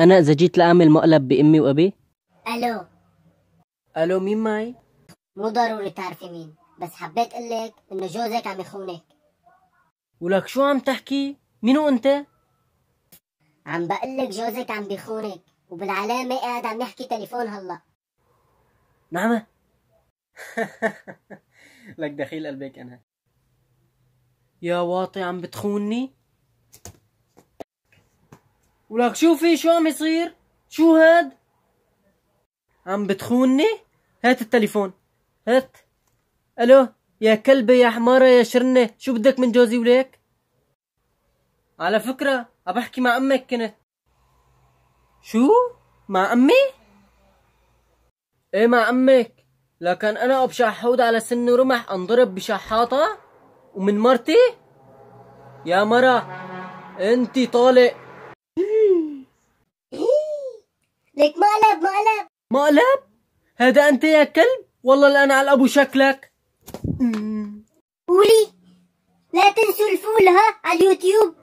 أنا إذا جيت لأعمل مقلب بأمي وأبي؟ ألو. ألو مين معي؟ مو ضروري تعرفي مين بس حبيت قلك إنه جوزك عم يخونك. ولك شو عم تحكي؟ مينو أنت؟ عم بقلك جوزك عم بيخونك وبالعلامة قاعد عم يحكي تليفون هلأ. نعمة. لك دخيل قلبك أنا. يا واطي عم بتخوني؟ ولك شوفي شو عم يصير؟ شو هاد؟ عم بتخوني؟ هات التليفون. هات. ألو يا كلبة يا حمارة يا شرنة شو بدك من جوزي وليك؟ على فكرة عم بحكي مع أمك كنت. شو؟ مع أمي؟ إيه مع أمك. لكن أنا بشحود على سن ورمح انضرب بشحاطة ومن مرتي؟ يا مرة انتي طالق لك مقلب. مقلب؟ هذا أنت يا كلب؟ والله الآن على ابو شكلك. قولي. لا تنسوا الفول ها على اليوتيوب.